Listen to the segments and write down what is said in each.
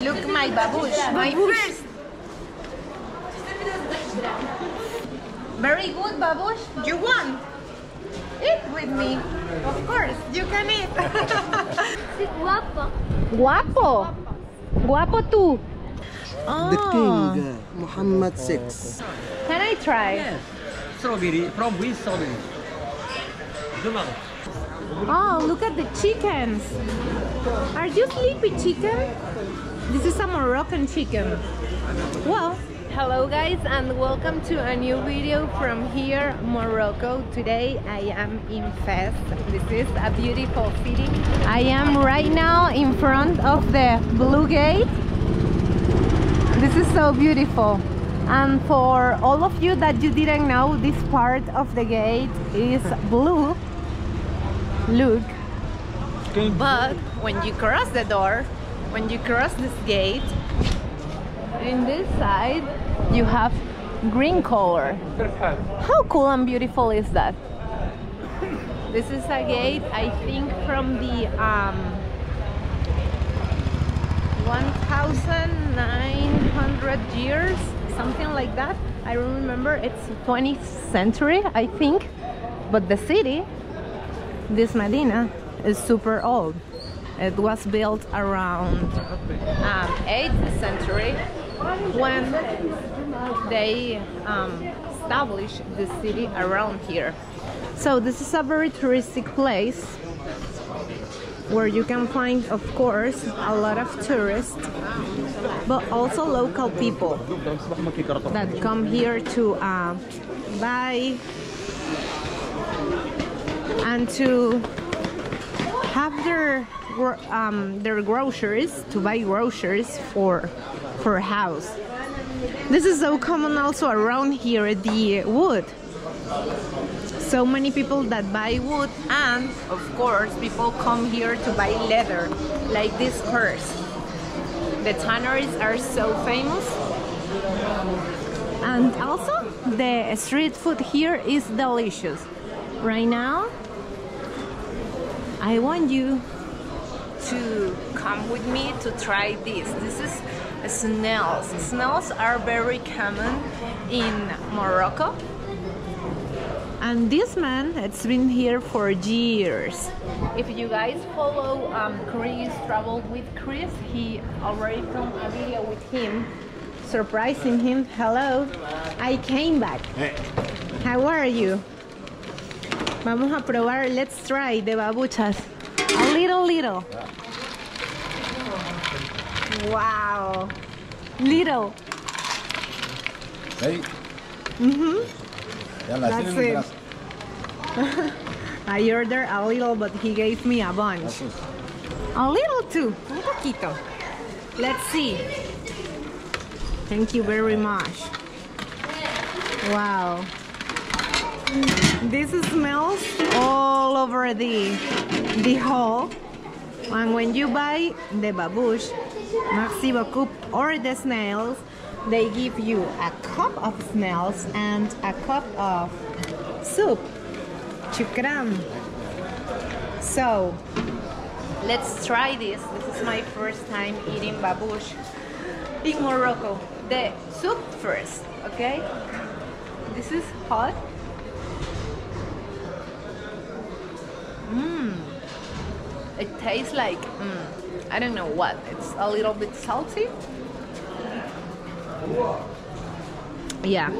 Look my babouche, my first. Very good, babouche. You won. Eat with me. Of course, you can eat. Sí, guapo. Guapo. Guapo tú. The Oh. king, Muhammad VI. Can I try? Yes. Strawberry from with strawberry. Demang. Oh, ah, look at the chickens. Are you sleepy chicken? This is a Moroccan chicken. Well, hello guys and welcome to a new video from here, Morocco. Today I am in Fez. This is a beautiful city. I am right now in front of the Blue Gate. This is so beautiful. And for all of you that you didn't know, this part of the gate is blue. Look. But when you cross the door, when you cross this gate, in this side you have green color. How cool and beautiful is that? This is a gate, I think, from the um, 1900 years, something like that. I remember. It's 20th century, I think. But the city, this Medina, is super old. It was built around um, 8th century when they um, established the city around here. So this is a very touristic place where you can find, of course, a lot of tourists, but also local people that come here to uh, buy and to have their um, their groceries to buy groceries for for house. This is so common also around here at the wood. So many people that buy wood and of course people come here to buy leather like this purse. The tanneries are so famous. And also the street food here is delicious. Right now I want you to come with me to try this. This is snails. Snails are very common in Morocco. And this man, it's been here for years. If you guys follow um, Chris, Travel with Chris, he already filmed a video with him, surprising him. Hello, I came back. How are you? Vamos a probar, let's try the babuchas. A little, little. Wow. Little. Hey. Mm-hmm. That's it. I ordered a little, but he gave me a bunch. A little too. Un poquito. Let's see. Thank you very much. Wow. This smells all over the the hall. And when you buy the babouche, merci beaucoup, or the snails, they give you a cup of snails and a cup of soup. Shukran. So, let's try this. This is my first time eating babouche in Morocco. The soup first, okay? This is hot. Mmm. It tastes like, mm, I don't know what. It's a little bit salty. Yeah.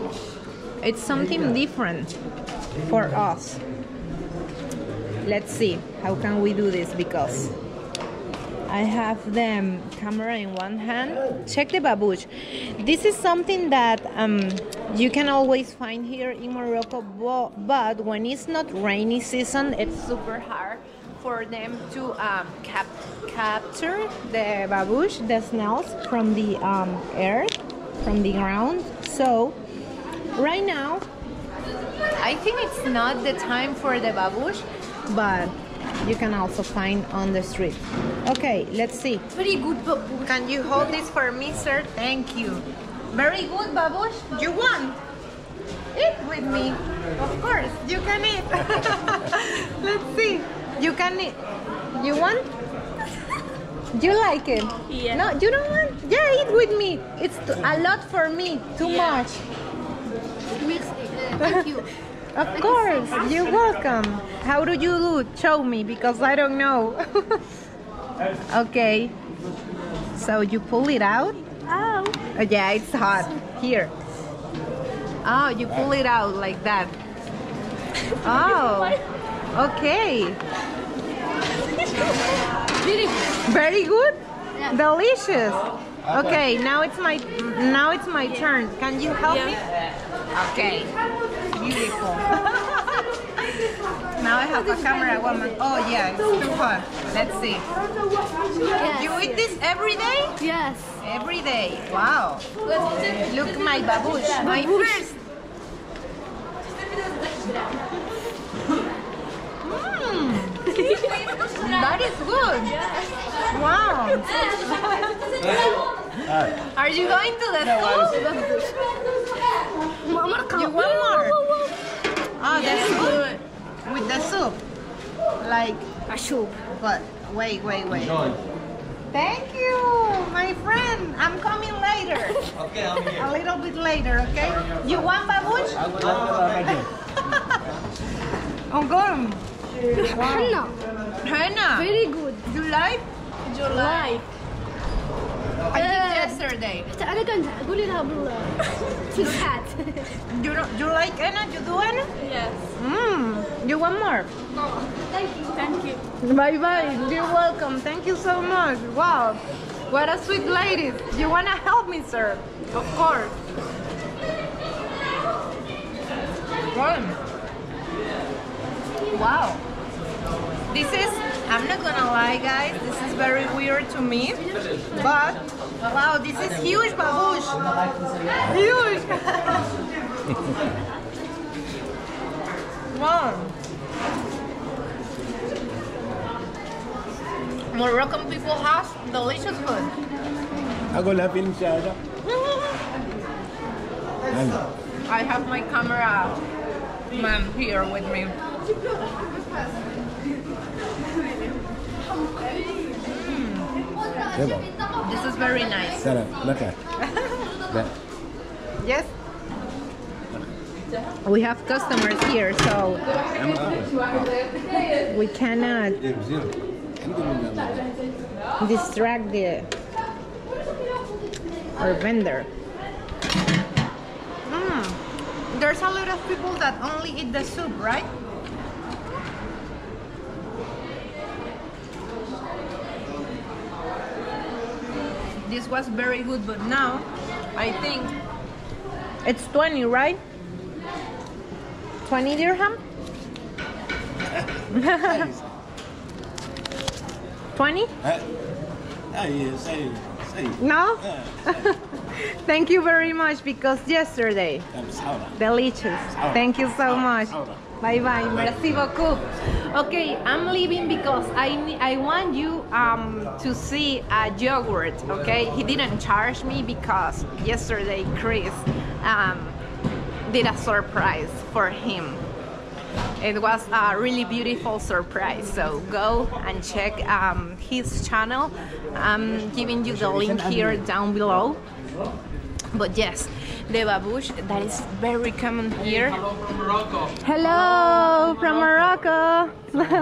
It's something different for us. Let's see. How can we do this? Because I have the camera in one hand. Check the babouche. This is something that um, you can always find here in Morocco, but when it's not rainy season, it's super hard for them to um, cap- capture the babouche, the snails, from the um, earth, from the ground. So right now, I think it's not the time for the babouche, but you can also find on the street. Okay, let's see. Very good, babouche. Can you hold this for me, sir? Thank you. Very good, babouche. You want? Eat with me. Of course, you can eat. Let's see. You can eat. You want? You like it? Yeah. No, you don't want? Yeah, eat with me. It's a lot for me. Too Yeah. much. Mix. Uh, thank you. Of course. You're welcome. How do you do? Show me because I don't know. okay. So you pull it out? Oh. Oh, yeah, it's hot. Here. Oh, you pull it out like that. Oh. Okay. Very good. Very good. Yeah. Delicious. Okay, now it's my now it's my turn. Can you help me? Okay. Beautiful. now I have a camera woman. Oh yeah, it's too hot. Let's see. Yes. You eat this every day? Yes. Every day. Wow. Look my babouche. My first. That is good. Wow. Are you going to the soup? You want more? Oh, the soup. With the soup. Like, A soup. but wait, wait, wait. Enjoy. Thank you, my friend. I'm coming later. Okay, I'm here. A little bit later, okay? You want babouche? I would like to Oh, good. Hannah. Henna, Very good. you like? You Life. I did Uh, yesterday. أنا كنت قولي لها بال في الحات. You don't, you like Henna? You do Henna? Yes. Mmm. You want more? Thank you. Thank you. Bye bye. You're welcome. Thank you so much. Wow. What a sweet lady. You wanna help me, sir? Of course. Wow. Wow. This is, I'm not gonna lie guys, this is very weird to me, but wow, this is huge babouche! Huge! wow! Moroccan people have delicious food. I go love inshallah. I have my camera man here with me. This is very nice. Look at that. Yes. We have customers here, so we cannot distract the our vendor. Mm. There's a lot of people that only eat the soup, right? this was very good, but now I think it's 20, right? 20 dirham? 20? No? Thank you very much because yesterday. Delicious. Thank you so much. Bye bye. Merci beaucoup. Okay, I'm leaving because I I want you um to see a yogurt. Okay, he didn't charge me because yesterday Chris um did a surprise for him. It was a really beautiful surprise. So go and check um, his channel. I'm giving you the link here down below. But yes, the babouche that is very common here. Hello from Morocco. Hello from Morocco.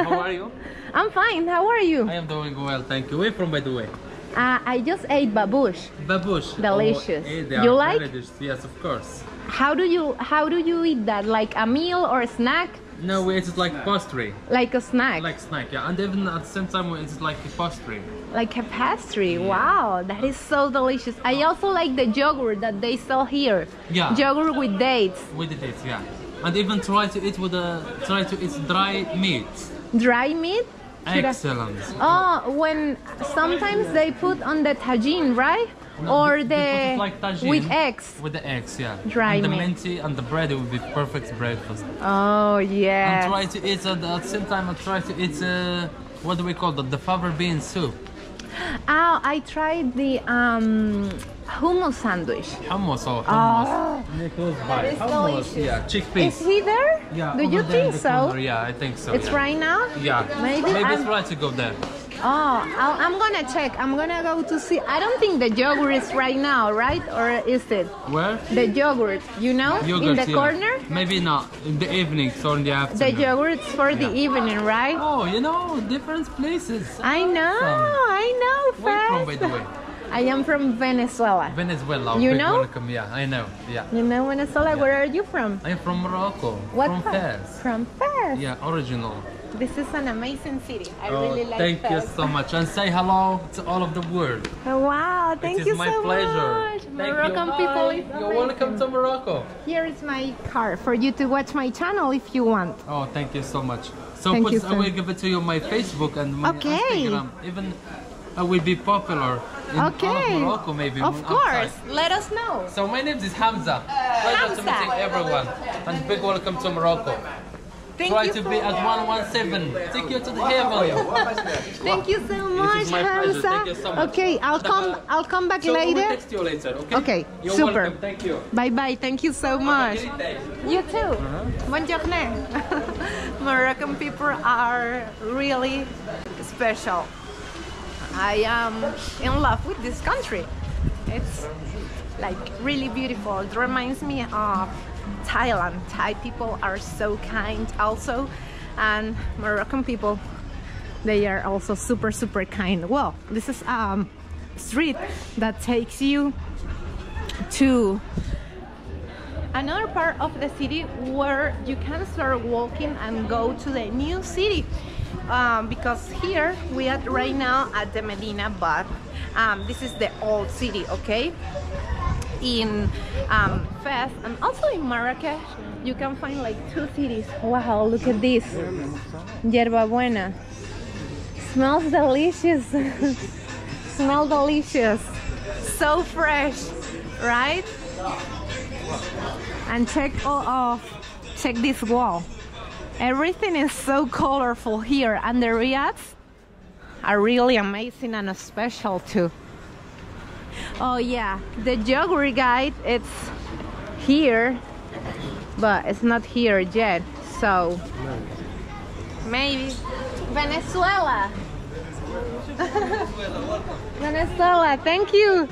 How are you? I'm fine. How are you? I am doing well, thank you. Where from, by the way? Uh, I just ate babouche. Babouche. Delicious. Oh, You like? delicious. Yes, of course. How do you how do you eat that? Like a meal or a snack? No, it's like pastry. Like a snack. Like snack, yeah. And even at the same time, it's like a pastry. Like a pastry. Mm. Wow, that is so delicious. I also like the yogurt that they sell here. Yeah. Yogurt with dates. With did it, yeah. And even try to eat with a try to eat dry meat. Dry meat? Should I- Excellent. Oh, when sometimes they put on the tagine, right? Or the like with eggs. With the eggs, yeah. Dry and the minty and the bread it would be perfect breakfast. Oh yeah And try to eat at, at the same time. I try to eat uh, what do we call that? The fava bean soup. Oh, I tried the um hummus sandwich. Hummus or Oh, hummus. close by. Hummus, delicious. yeah. Chickpeas. Is he there? Yeah. Do you think the so? corner, Yeah, I think so. It's yeah. right now? Yeah. Maybe Maybe I'm- try to go there. Oh, I'll, I'm gonna check. I'm gonna go to see. I don't think the yogurt is right now, right? Or is it Where? the yogurt? You know, in the yeah. corner. Maybe not. In the evening or in the afternoon. The yogurt's for the evening, right? Oh, you know, different places. I know, I know. Where from, by the way? I am from Venezuela. Venezuela. You know? Welcome. Yeah, I know. Yeah. You know Venezuela? Yeah. Where are you from? I'm from Morocco. What from part? Fez. From Fez. Yeah, original. This is an amazing city. I Oh, really like it. thank you so much. And say hello to all of the world. Wow, thank it you is my so pleasure. much. Thank Moroccan you. people is You're welcome amazing. to Morocco. Here is my card for you to watch my channel if you want. Oh, thank you so much. So Thank put, you, I will give it to you my Facebook and my Okay. Instagram. Even I will be popular in all Okay. of Morocco, maybe. Of outside. course. Let us know. So my name is Hamza. Pleasure to Hamza. meeting everyone. And big welcome to Morocco. Thank Try you to so be at 117. Take you to the heaven. Thank you so much, my pleasure. Hamza. Thank you so much. Okay, I'll come. I'll come back So we will later. text you later, okay? Okay, You're super. welcome. Thank you. Bye bye. Thank you so much. Have a great day. You too. Uh-huh. Buongiorno. Moroccan people are really special. I am in love with this country. It's like really beautiful. It reminds me of Thailand. Thai people are so kind also and Moroccan people they are also super super kind. Well, this is um street that takes you to another part of the city where you can start walking and go to the new city um, because here we are right now at the Medina but um, this is the old city okay in um, Fez and also in Marrakesh you can find like two cities. Wow look at this. Yerba buena smells delicious. Smell delicious. So fresh right? And check all of check this wall. Everything is so colorful here and the riads are really amazing and special too oh yeah. The yogurt guide it's here but it's not here yet so. Maybe. Venezuela. Venezuela thank you.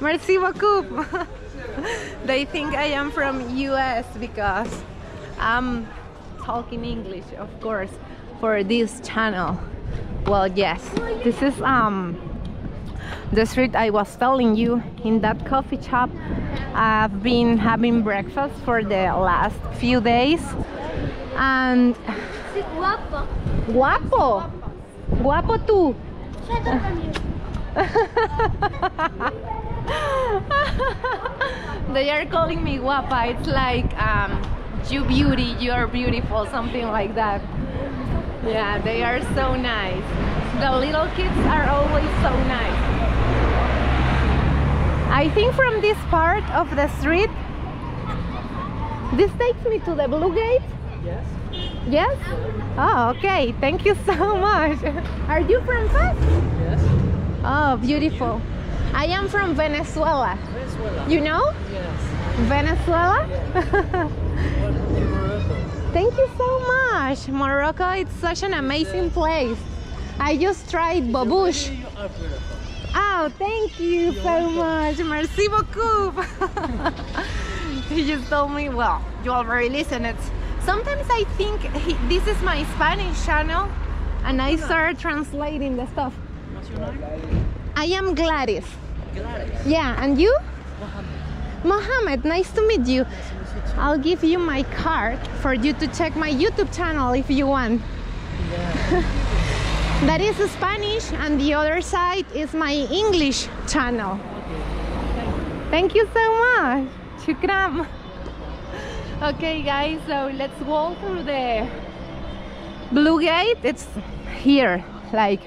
Merci beaucoup. They think I am from US because I'm talking English, of course, for this channel. Well, yes, this is um the street I was telling you in that coffee shop. I've been having breakfast for the last few days, and Guapo. guapo, guapo tú. Shut up, Camille. they are calling me guapa. It's like um, you beauty, you are beautiful, something like that. Yeah, they are so nice. The little kids are always so nice. I think from this part of the street, this takes me to the Blue Gate. Yes. Yes? Oh, okay. Thank you so much. Are you from Fez? Yes, Oh, beautiful. I am from Venezuela. Venezuela. You know? Yes. Venezuela? Thank you so much. Morocco it's such an amazing place. I just tried babouche. You. Oh, thank you so much. Merci beaucoup. he just told me, well, you already listen. It's sometimes I think he, this is my Spanish channel, and I start translating the stuff. What's your name? I am Gladys. Gladys. Yeah, and you? Mohammed. Mohammed, nice to meet you. I'll give you my card for you to check my YouTube channel if you want. that is Spanish, and the other side is my English channel. Thank you so much. Shukram. Okay, guys, so let's walk through the Blue Gate. It's here, like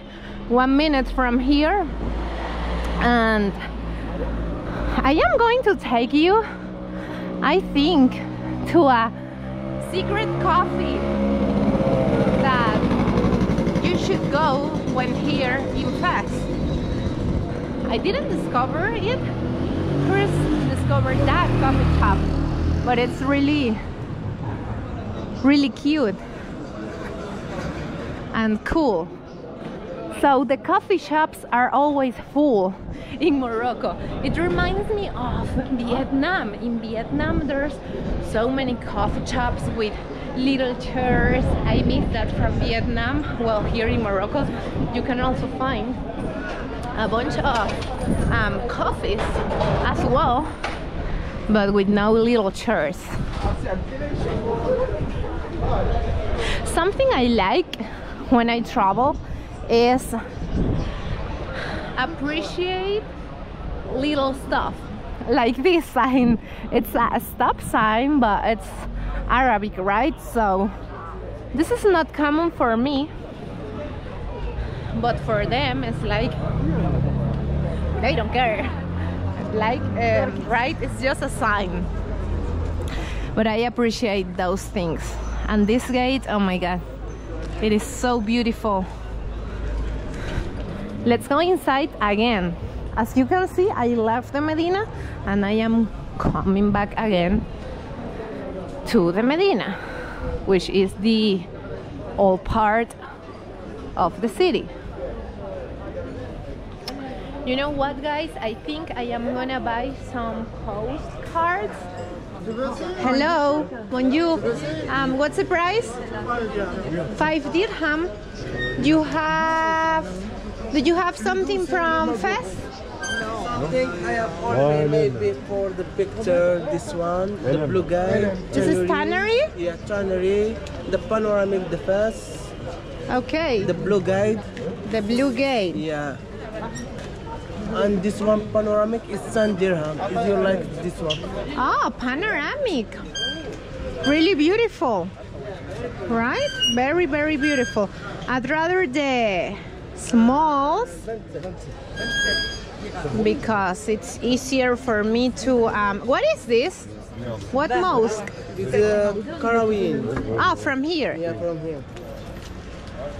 one minute from here. And I am going to take you, I think, to a secret coffee that go when here in Fez. I didn't discover it. First discovered that coffee shop, but it's really, really cute and cool. So the coffee shops are always full in Morocco. It reminds me of Vietnam. In Vietnam, there's so many coffee shops with little chairs. I miss that from Vietnam. Well, here in Morocco, you can also find a bunch of um, coffees as well, but with no little chairs. Something I like when I travel is appreciate little stuff. like this sign. It's a stop sign but it's Arabic right? So this is not common for me but for them it's like they don't care. Like um, right? It's just a sign. But I appreciate those things. And this gate oh my god it is so beautiful let's go inside again. As you can see I left the Medina and I am coming back again to the Medina which is the old part of the city. You know what guys? I think I am gonna buy some postcards. Hello? Bonjour um, what's the price? Five dirham. You have do you have something from Fest? No. think I have already made before the picture this one, the blue guy. This is tannery? Yeah, tannery. The panoramic, the Fest. Okay, The blue guide. the blue gate. Yeah. And this one panoramic is San Dirham. If you like this one. Oh, panoramic. Really beautiful. Right? Very, very beautiful. I'd rather the smalls because it's easier for me to. Um, what is this? What mosque? It's a Karawin. Ah, from here. Yeah, from here.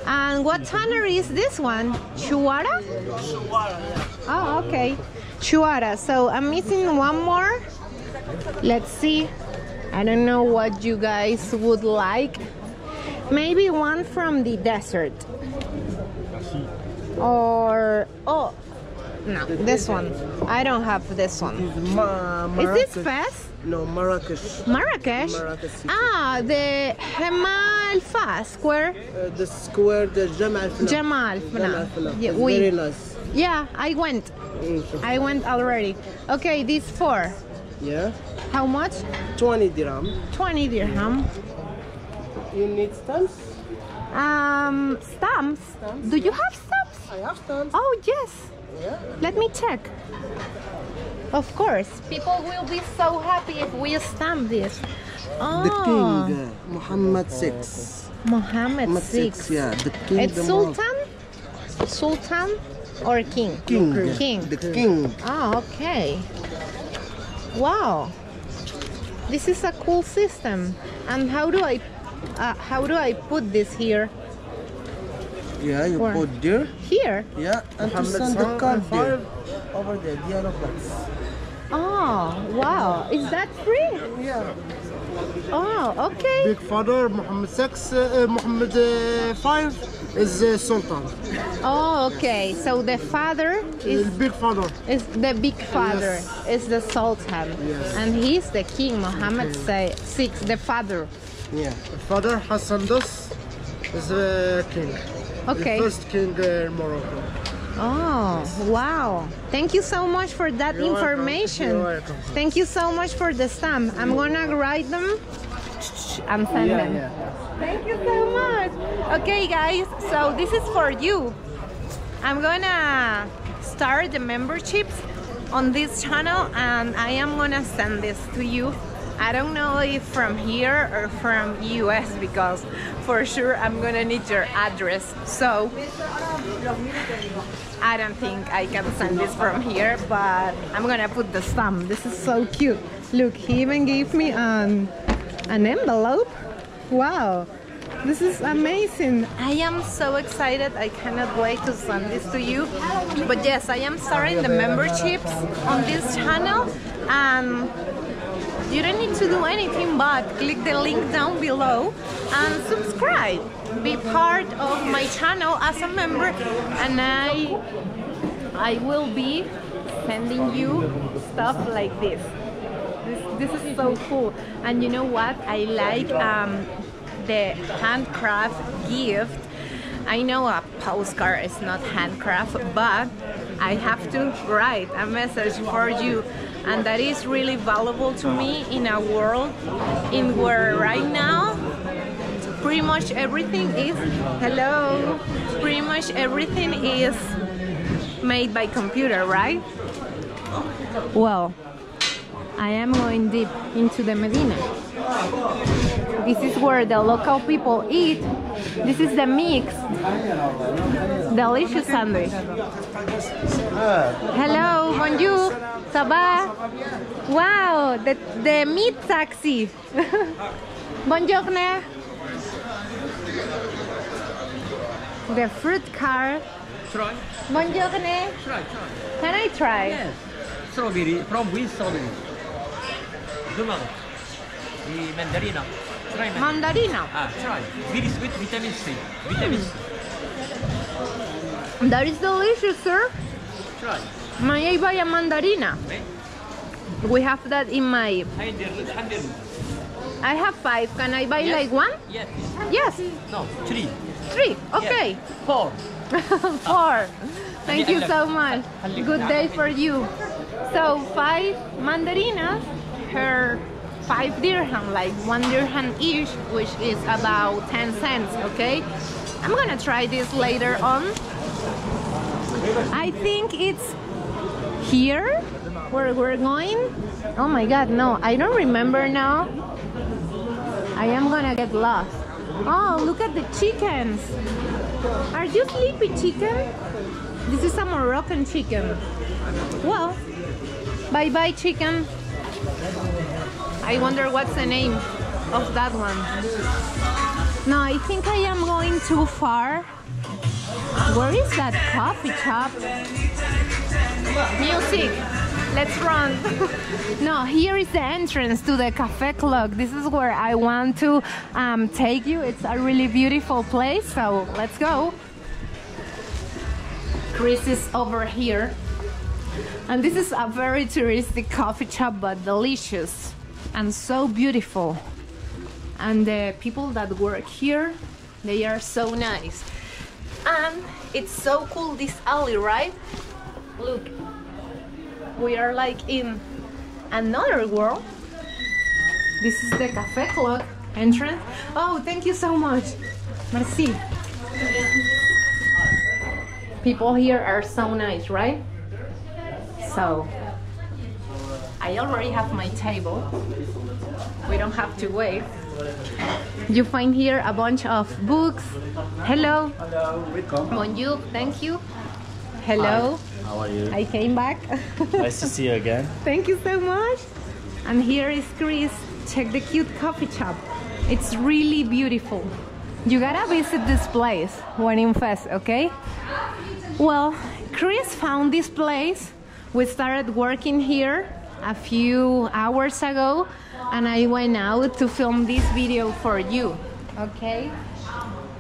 And what tannery is this one? Chouara? Oh, okay. Chouara. So I'm missing one more. Let's see. I don't know what you guys would like. Maybe one from the desert. Or oh no, this one. I don't have this one. Is this Fes? No, Marrakesh. Marrakesh? Marrakesh. Ah, the Hemal Fas Square. Uh, the square, the Jemaa el-Fna. Jamal Jemaa el-Fna. Yeah, we- very nice. Yeah, I went. I went already. Okay, these four. Yeah, How much? 20 dirham. 20 dirham. You need stamps? Um, stamps. Do you have stamps? I have stamps. Oh, yes. Yeah. Let me check. Of course. People will be so happy if we stamp this. Oh, The king, uh, Muhammad VI. Mohammed Muhammad VI. VI, yeah. The king. It's the. Sultan? Sultan or king? King. King. The king. Oh, okay. Wow. This is a cool system. And how do I uh, how do I put this here? Yeah, you Where? put there. Here. Yeah, and to send the Salman card five. there. Over there, dialog box. Oh, wow. Is that free? Yeah. Oh, okay. Big father Muhammad six, uh, Muhammad uh, five is uh, Sultan. Oh, okay. So the father Is is big father. is the big father is the sultan Yes. and he's the king Muhammad say six the father Yeah. Father Hassan Dus is the king. Okay The first king uh, in Morocco. oh wow thank you so much for that You're welcome. information You're welcome. thank you so much for the stamp i'm gonna write them and send Yeah, them yeah. Thank you so much. Okay, guys, so this is for you. I'm gonna start the memberships on this channel and I am gonna send this to you. I don't know if from here or from US because for sure I'm gonna need your address. So I don't think I can send this from here, but I'm gonna put the stamp. This is so cute. Look, he even gave me an an envelope. Wow, this is amazing. I am so excited. I cannot wait to send this to you. But yes, I am starting the memberships on this channel and You don't need to do anything but click the link down below and subscribe. Be part of my channel as a member, and I I will be sending you stuff like this. This, this is so cool. And you know what? I like um, the handcraft gift. I know a postcard is not handcraft, but I have to write a message for you. And that is really valuable to me in a world in where right now pretty much everything is hello pretty much everything is made by computer right well I am going deep into the Medina. This is where the local people eat. This is the mixed delicious sandwich. Hello, bonjour, ça va? Wow, the, the meat taxi. Buongiorno. The fruit car. Try. Buongiorno. Try, try. Can I try? Yes. Strawberry from with strawberry. Dumang. The mandarina. Try mandarina. Mandarina. Ah, try. Very sweet vitamin C. Vitamin hmm. C. That is delicious, sir. Try. May I buy a mandarina? Okay. We have that in my. I have five. Can I buy Yes. like one? Yes. Yes. No, three. Three. Okay. Yes. Four. Four. Ah. Thank you so much. Good day ah. for you. So five mandarinas, her five dirham, like one dirham each, which is about 10 cents, okay? I'm gonna try this later on. I think it's here where we're going. Oh my god, no, I don't remember now. I am gonna get lost. Oh, look at the chickens. Are you sleepy chicken? This is a Moroccan chicken. Well, bye bye chicken. I wonder what's the name of that one. No, I think I am going too far. Where is that coffee shop? Music. Let's run. no, here is the entrance to the Cafe Clock. This is where I want to um, take you. It's a really beautiful place, so let's go. Chris is over here. And this is a very touristic coffee shop, but delicious and so beautiful. And the people that work here, they are so nice. And it's so cool this alley, right? Look, we are like in another world. This is the Cafe Clock entrance. Oh, thank you so much. Merci. People here are so nice, right? So, I already have my table. We don't have to wait. You find here a bunch of books. Hello. Hello, welcome. Bonjour. Thank you. Hello. How are you? I came back. Nice to see you again. Thank you so much. And here is Chris. Check the cute coffee shop. It's really beautiful. You gotta visit this place when in Fest, okay? Well, Chris found this place. We started working here a few hours ago, and I went out to film this video for you, okay?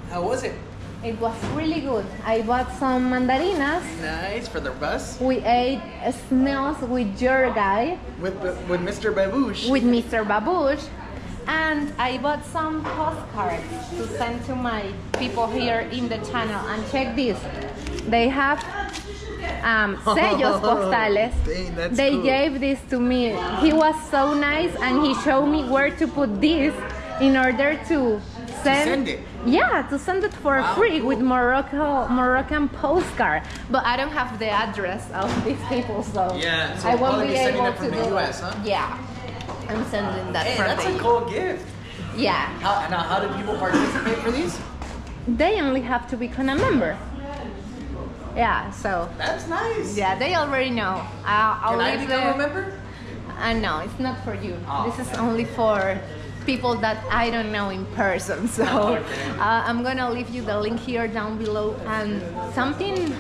How was it? It was really good. I bought some mandarinas. Nice for the bus We ate snails with your guy. with with Mr. Babouche. with Mr. Babouche and I bought some postcards to send to my people here in the channel and check this they have um, sellos postales dang, they cool. gave this to me he was so nice and he showed me where to put this in order to send, send it? yeah to send it for Wow, free cool. with Morocco Moroccan postcard but I don't have the address of these people so Yeah, so I won't be able to the do US, it. huh? Yeah, I'm sending that Hey, from that's a cool gift. Yeah, How, now, how do people participate for these? they only have to become a member. Yeah, so That's nice. yeah, they already know. I'll, I'll Can I become the. a member? Uh, no, it's not for you. Oh, this is only for people that I don't know in person. So uh, I'm gonna leave you the link here down below and something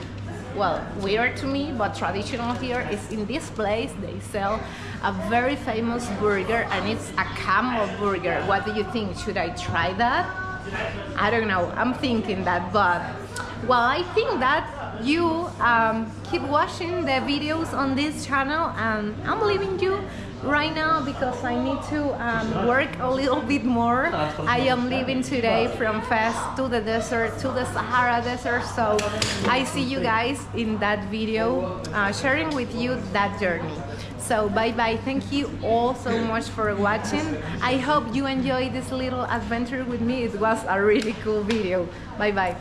well, weird to me, but traditional here is in this place they sell a very famous burger and it's a camel burger. What do you think? Should I try that? I don't know. I'm thinking that, but well, I think that you um, keep watching the videos on this channel, and I'm leaving you right now because I need to um, work a little bit more. I am leaving today from Fez to the desert, to the Sahara Desert, so I see you guys in that video, uh, sharing with you that journey. So bye bye. Thank you all so much for watching. I hope you enjoyed this little adventure with me. It was a really cool video. Bye bye.